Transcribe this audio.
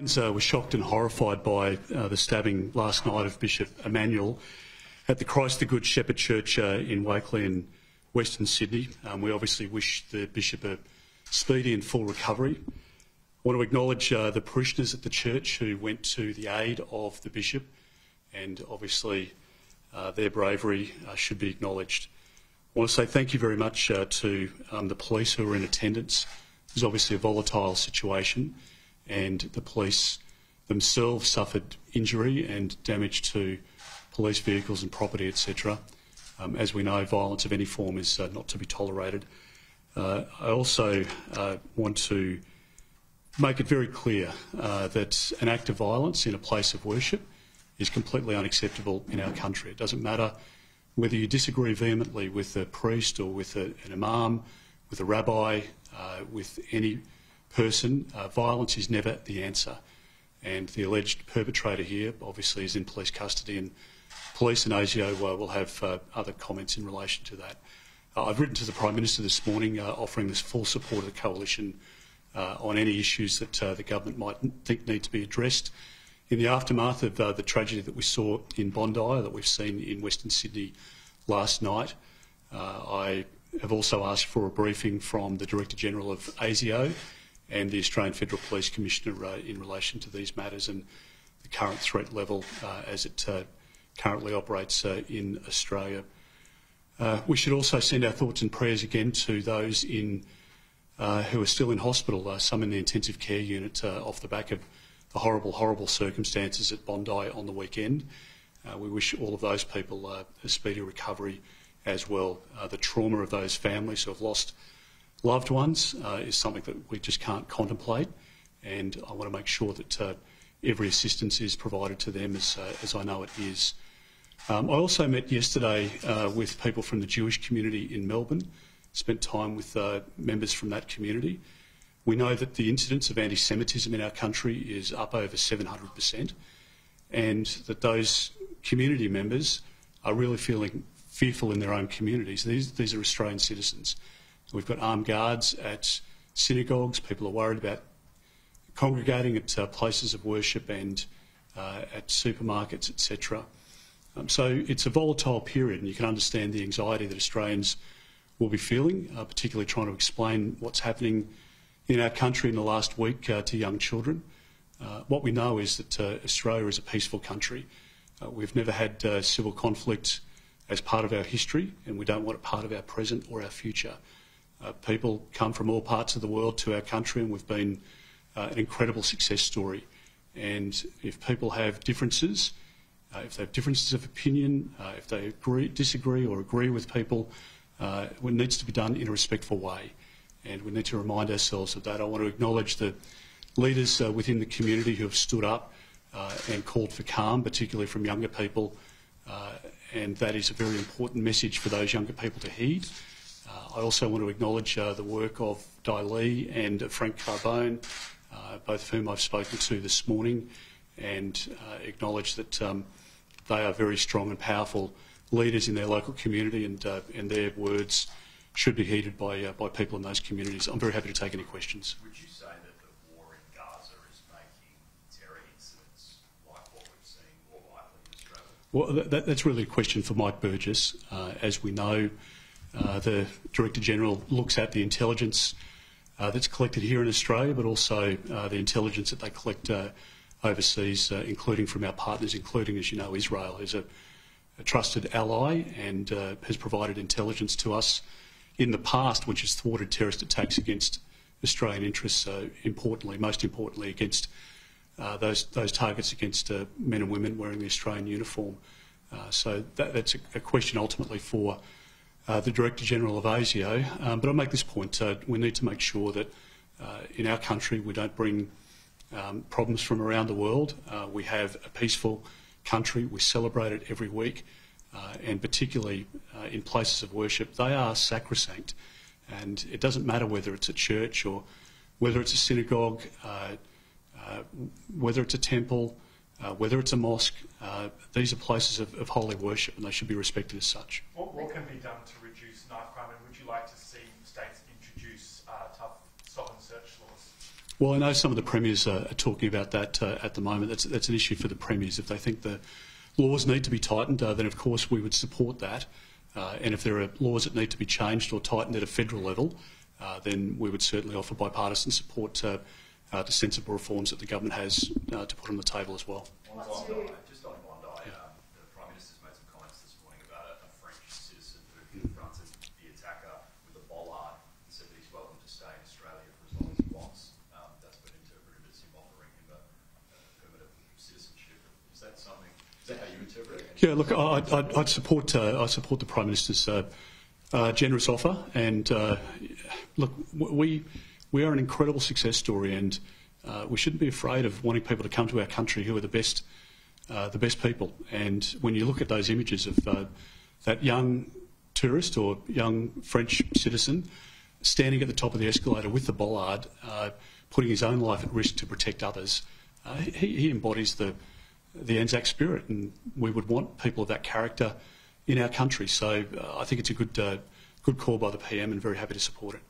Uh, were shocked and horrified by uh, the stabbing last night of Bishop Emmanuel at the Christ the Good Shepherd Church uh, in Wakeley in Western Sydney. Um, we obviously wish the Bishop a speedy and full recovery. I want to acknowledge uh, the parishioners at the church who went to the aid of the Bishop and obviously uh, their bravery uh, should be acknowledged. I want to say thank you very much to um, the police who were in attendance. It was obviously a volatile situation and the police themselves suffered injury and damage to police vehicles and property, etc. Um, as we know, violence of any form is uh, not to be tolerated. Uh, I also uh, want to make it very clear uh, that an act of violence in a place of worship is completely unacceptable in our country. It doesn't matter whether you disagree vehemently with a priest or with a, an imam, with a rabbi, uh, with any person, uh, violence is never the answer. And the alleged perpetrator here obviously is in police custody and police and ASIO uh, will have uh, other comments in relation to that. Uh, I've written to the Prime Minister this morning uh, offering this full support of the Coalition uh, on any issues that the government might think need to be addressed. In the aftermath of the tragedy that we saw in Bondi, that we've seen in Western Sydney last night, I have also asked for a briefing from the Director General of ASIO and the Australian Federal Police Commissioner uh, in relation to these matters and the current threat level uh, as it uh, currently operates in Australia. we should also send our thoughts and prayers again to those in, who are still in hospital, some in the intensive care unit off the back of the horrible, horrible circumstances at Bondi on the weekend. Uh, we wish all of those people uh, a speedy recovery as well. Uh, the trauma of those families who have lost loved ones uh, is something that we just can't contemplate, and I want to make sure that uh, every assistance is provided to them as, uh, as I know it is. Um, I also met yesterday uh, with people from the Jewish community in Melbourne, spent time with uh, members from that community. We know that the incidence of anti-Semitism in our country is up over 700%, and that those community members are really feeling fearful in their own communities. These, these are Australian citizens. We've got armed guards at synagogues. People are worried about congregating at uh, places of worship and uh, at supermarkets, etc. Um, so it's a volatile period, and you can understand the anxiety that Australians will be feeling, uh, particularly trying to explain what's happening in our country in the last week uh, to young children. Uh, what we know is that uh, Australia is a peaceful country. we've never had civil conflict as part of our history, and we don't want it part of our present or our future. Uh, people come from all parts of the world to our country, and we've been uh, an incredible success story. And if people have differences, uh, if they have differences of opinion, uh, if they agree, disagree or agree with people, uh, it needs to be done in a respectful way. And we need to remind ourselves of that. I want to acknowledge the leaders uh, within the community who have stood up and called for calm, particularly from younger people. and that is a very important message for those younger people to heed. Uh, I also want to acknowledge uh, the work of Dai Le and Frank Carbone, uh, both of whom I've spoken to this morning, and acknowledge that um, they are very strong and powerful leaders in their local community, and, and their words should be heeded by, by people in those communities. I'm very happy to take any questions. Would you say that the war in Gaza is making terror incidents like what we've seen more likely in Australia? Well, that, that's really a question for Mike Burgess. Uh, as we know, the Director General looks at the intelligence uh, that's collected here in Australia, but also uh, the intelligence that they collect uh, overseas, uh, including from our partners, including, as you know, Israel, who's a, a trusted ally and uh, has provided intelligence to us in the past, which has thwarted terrorist attacks against Australian interests, So, importantly, most importantly, against those, those targets against men and women wearing the Australian uniform. so that, that's a, a question ultimately for uh, the Director General of ASIO. Um, but I'll make this point. Uh, we need to make sure that uh, in our country we don't bring um, problems from around the world. Uh, we have a peaceful country. We celebrate it every week. Uh, and particularly in places of worship, they are sacrosanct. And it doesn't matter whether it's a church or whether it's a synagogue, whether it's a temple, uh, whether it's a mosque, uh, these are places of, of, holy worship and they should be respected as such. What, what, can be done to reduce knife crime and would you like to see states introduce uh, tough stop and search laws? Well, I know some of the premiers are, are talking about that uh, at the moment. That's, that's an issue for the premiers. If they think the laws need to be tightened, uh, then of course we would support that. Uh, and if there are laws that need to be changed or tightened at a federal level, uh, then we would certainly offer bipartisan support uh, to sensible reforms that the government has uh, to put on the table as well. Just on Bondi, um, the Prime Minister's made some comments this morning about a, a French citizen who confronted the attacker with a bollard and said that he's welcome to stay in Australia for as long as he wants. Um, that's been interpreted as him offering him a, a permanent citizenship. Is that something, is that how you interpret it? Yeah, look, I, I'd, I'd support uh, I support the Prime Minister's uh, uh, generous offer, and uh, look, we we are an incredible success story, and uh, we shouldn't be afraid of wanting people to come to our country who are the best uh, the best people. And when you look at those images of uh, that young tourist or young French citizen standing at the top of the escalator with the bollard, uh, putting his own life at risk to protect others, uh, he, he embodies the the Anzac spirit, and we would want people of that character in our country. So uh, I think it's a good good call by the PM, and very happy to support it.